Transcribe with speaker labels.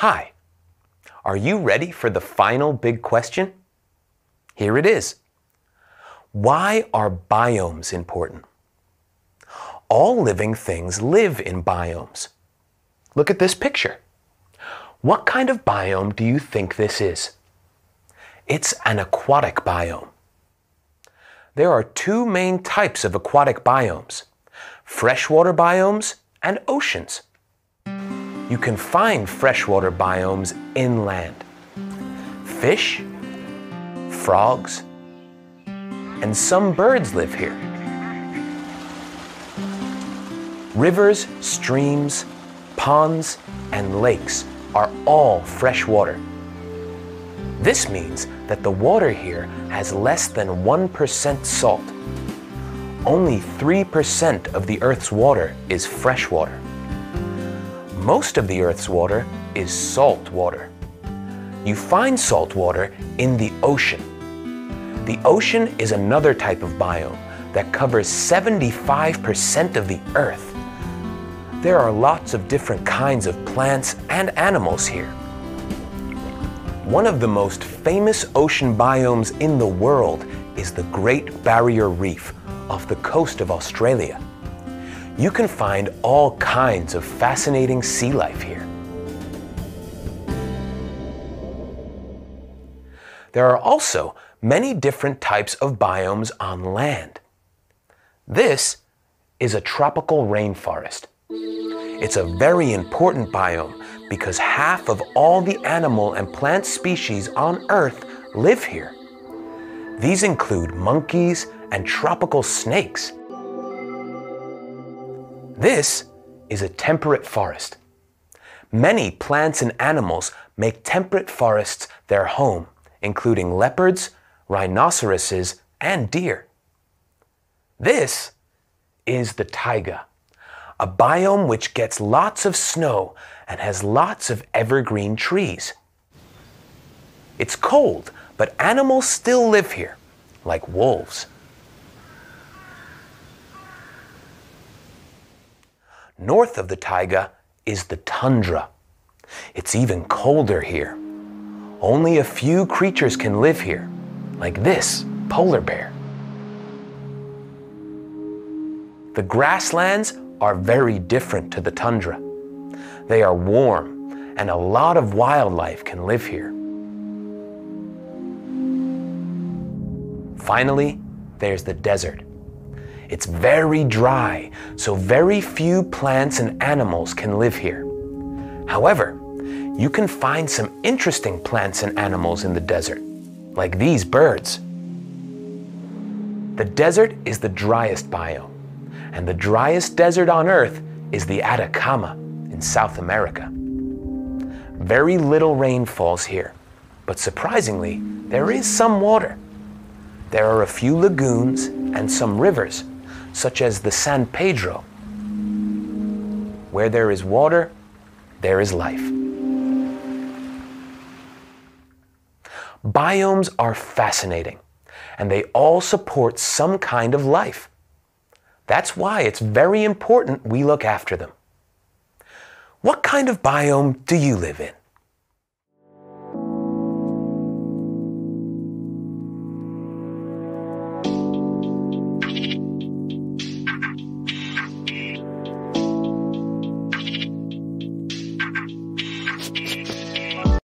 Speaker 1: Hi, are you ready for the final big question? Here it is. Why are biomes important? All living things live in biomes. Look at this picture. What kind of biome do you think this is? It's an aquatic biome. There are two main types of aquatic biomes freshwater biomes and oceans. You can find freshwater biomes inland. Fish, frogs, and some birds live here. Rivers, streams, ponds, and lakes are all freshwater. This means that the water here has less than 1% salt. Only 3% of the Earth's water is freshwater. Most of the Earth's water is salt water. You find salt water in the ocean. The ocean is another type of biome that covers 75% of the Earth. There are lots of different kinds of plants and animals here. One of the most famous ocean biomes in the world is the Great Barrier Reef off the coast of Australia. You can find all kinds of fascinating sea life here. There are also many different types of biomes on land. This is a tropical rainforest. It's a very important biome because half of all the animal and plant species on Earth live here. These include monkeys and tropical snakes. This is a temperate forest. Many plants and animals make temperate forests their home, including leopards, rhinoceroses, and deer. This is the taiga, a biome which gets lots of snow and has lots of evergreen trees. It's cold, but animals still live here, like wolves. North of the taiga is the tundra. It's even colder here. Only a few creatures can live here, like this polar bear. The grasslands are very different to the tundra. They are warm, and a lot of wildlife can live here. Finally, there's the desert. It's very dry, so very few plants and animals can live here. However, you can find some interesting plants and animals in the desert, like these birds. The desert is the driest biome, and the driest desert on Earth is the Atacama in South America. Very little rain falls here, but surprisingly, there is some water. There are a few lagoons and some rivers such as the San Pedro. Where there is water, there is life. Biomes are fascinating, and they all support some kind of life. That's why it's very important we look after them. What kind of biome do you live in?